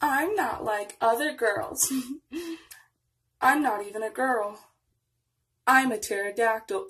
I'm not like other girls. I'm not even a girl. I'm a pterodactyl.